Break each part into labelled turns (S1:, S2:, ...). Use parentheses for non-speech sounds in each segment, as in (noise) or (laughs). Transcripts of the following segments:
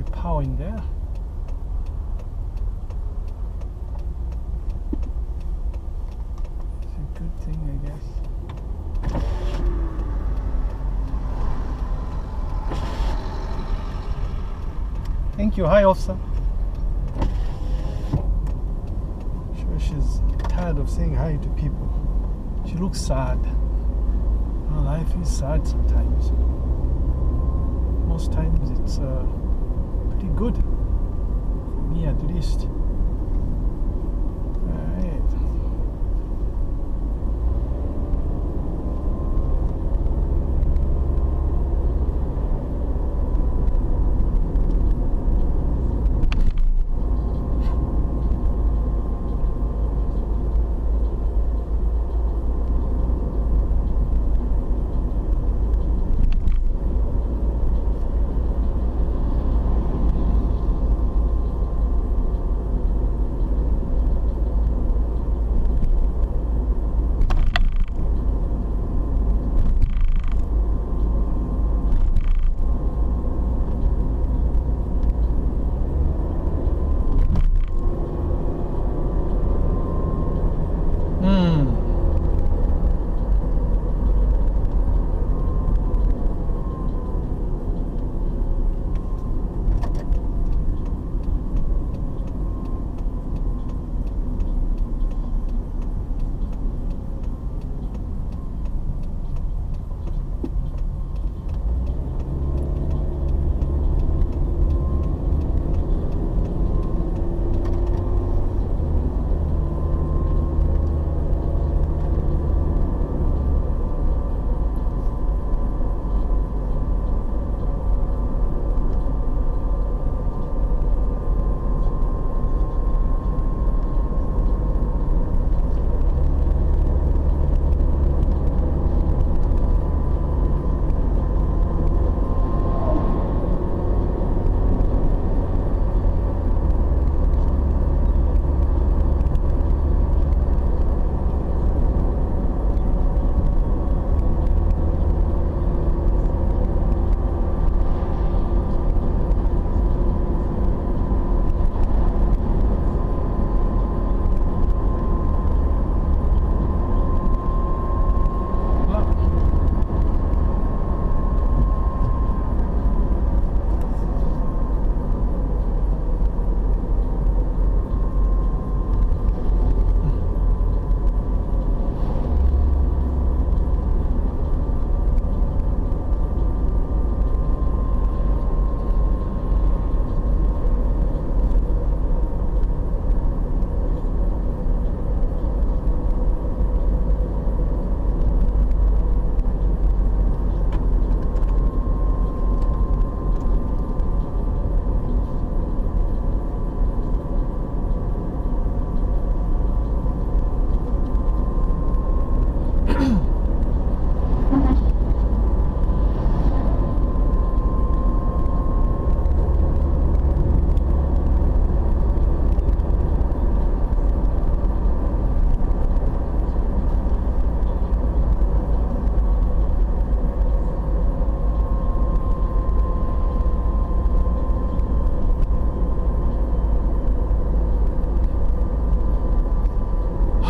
S1: battery power in there. It's a good thing, I guess. Thank you. Hi, officer. Sure, she's tired of saying hi to people. She looks sad. Her life is sad sometimes. Most times it's uh, pretty good. For me at least.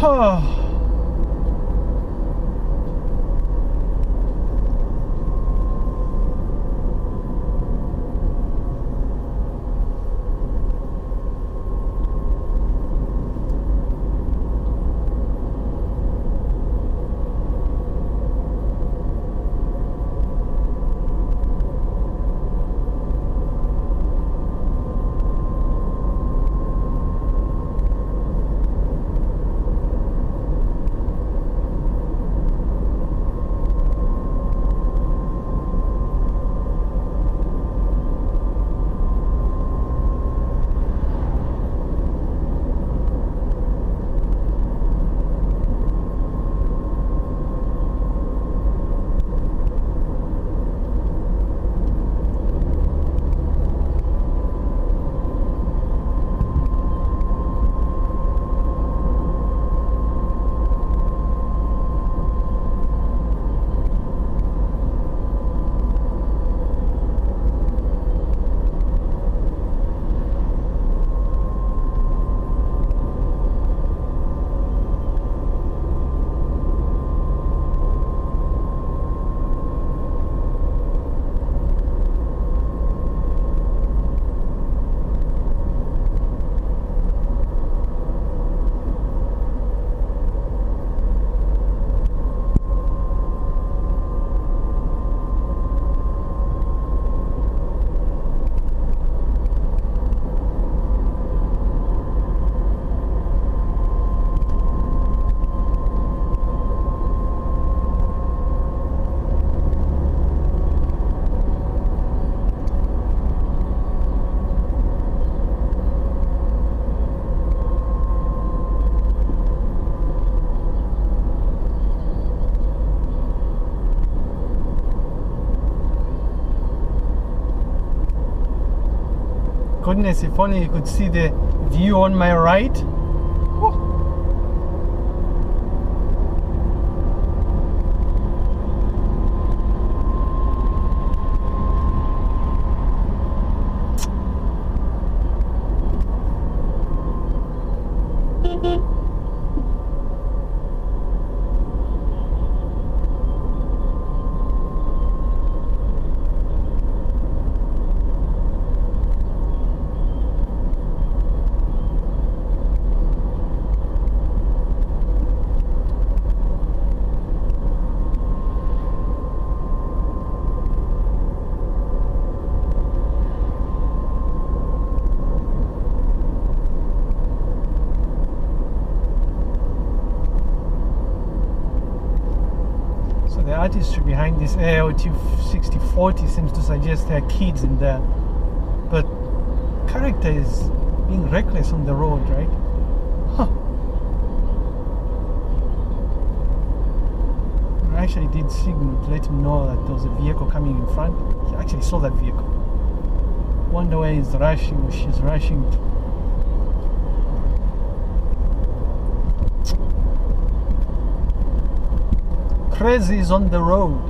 S1: huh goodness, if only you could see the view on my right. The artistry behind this AOT 6040 seems to suggest there are kids in there. But character is being reckless on the road, right? Huh. I actually did signal to let him know that there was a vehicle coming in front. He actually saw that vehicle. Wonder where he's rushing she's rushing is on the road.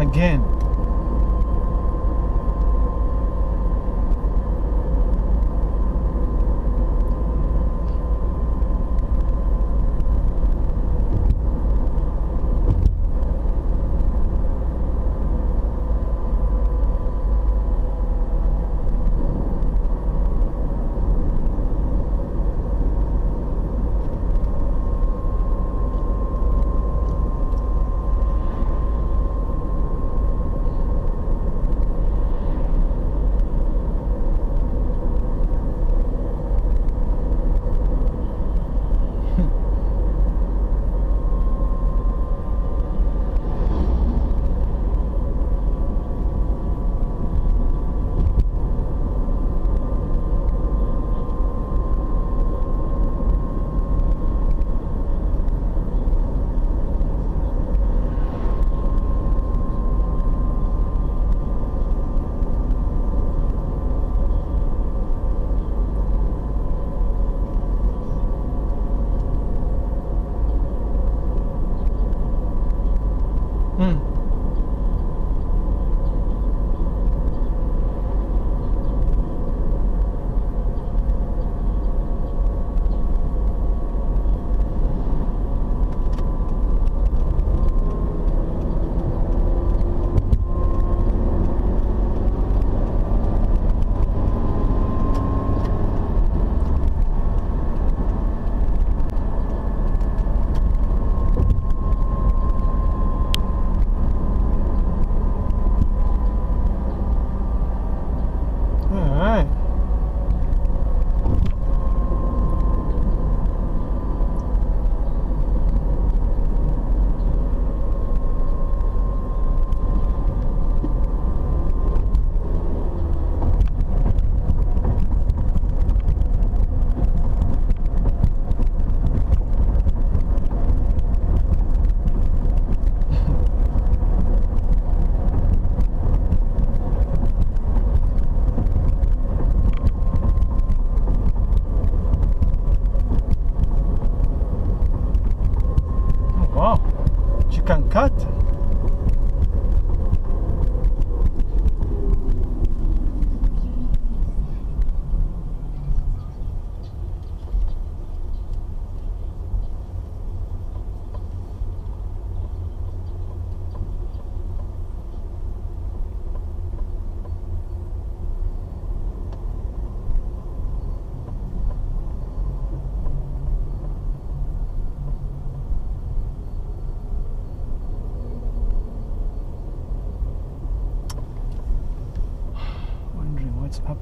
S1: Again.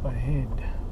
S1: Ahead.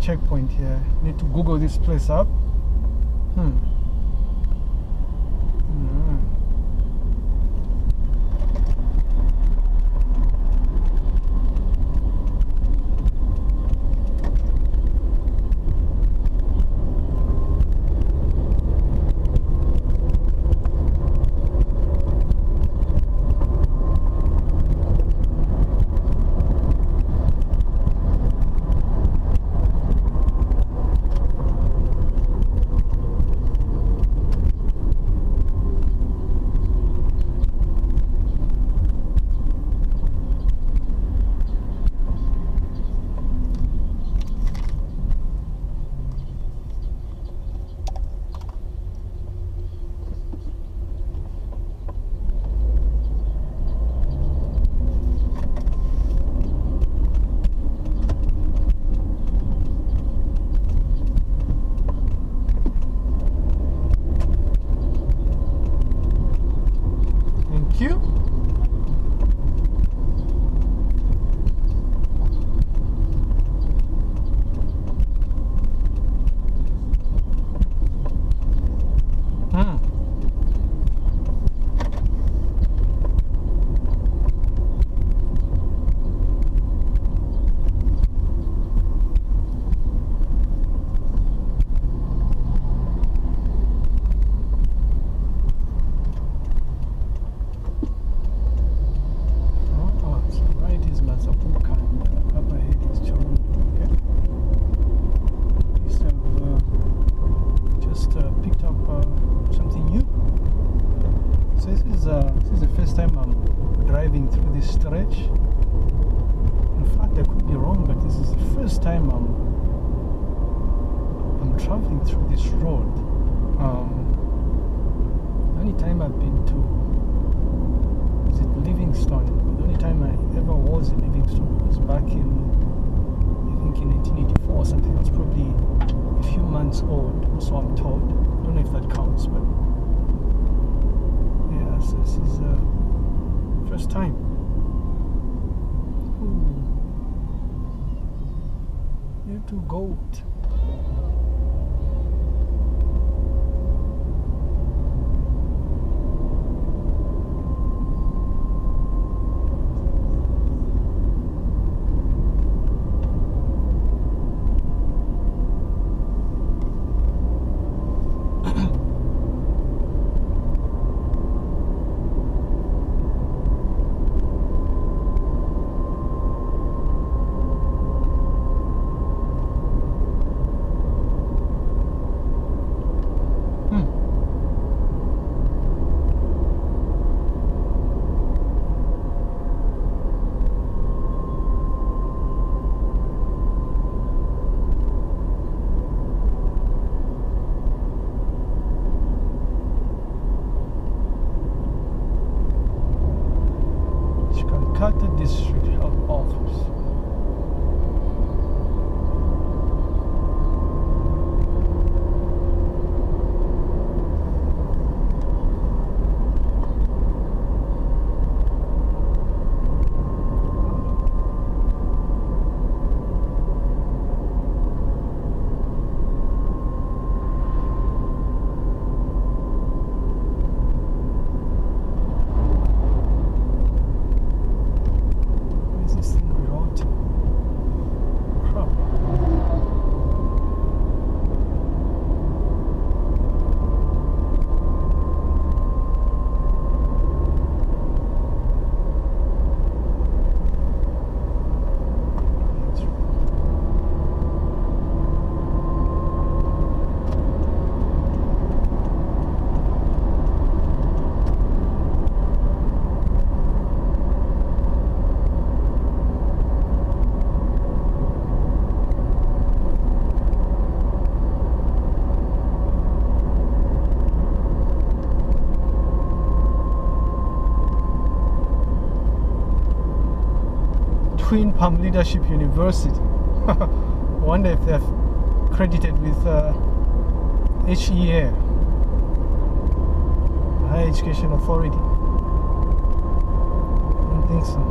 S1: Checkpoint here. Need to Google this place up. Thank you. Hmm. Oh, so right is Mazabuka and up ahead is Chirundu. Okay. These have uh, just uh, picked up uh, something new. So this is uh, this is the first time I'm driving through this stretch. In fact, I could be wrong, but this is the first time I'm I'm traveling through this road. Um, the only time I've been to is it Livingstone? The only time I ever was in Livingstone was back in, I think in 1984 or something. I was probably a few months old, or so I'm told. I don't know if that counts, but yes, this is uh, first time. To goat. Palm Leadership University. (laughs) Wonder if they're credited with uh, HEA, Higher Education Authority. I don't think so.